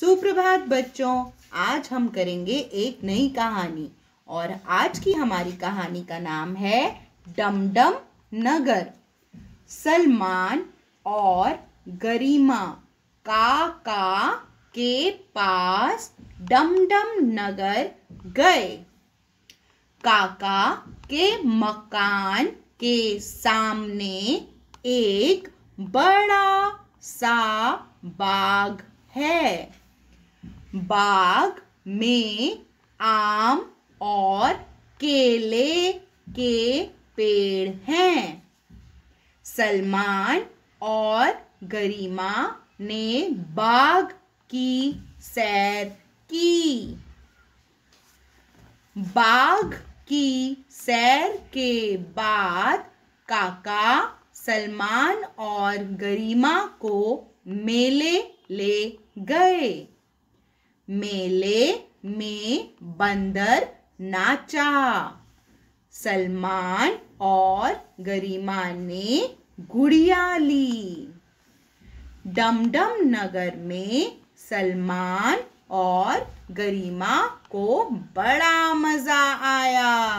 सुप्रभात बच्चों, आज हम करेंगे एक नई कहानी। और आज की हमारी कहानी का नाम है डमडम नगर। सलमान और गरिमा काका के पास डमडम नगर गए। काका के मकान के सामने एक बड़ा सा बाग है। बाग में आम और केले के पेड़ हैं। सलमान और गरिमा ने बाग की सैर की। बाग की सैर के बाद काका सलमान और गरिमा को मेले ले गए। मेले में बंदर नाचा। सलमान और गरिमा ने गुड़िया ली। डमडम नगर में सलमान और गरिमा को बड़ा मज़ा आया।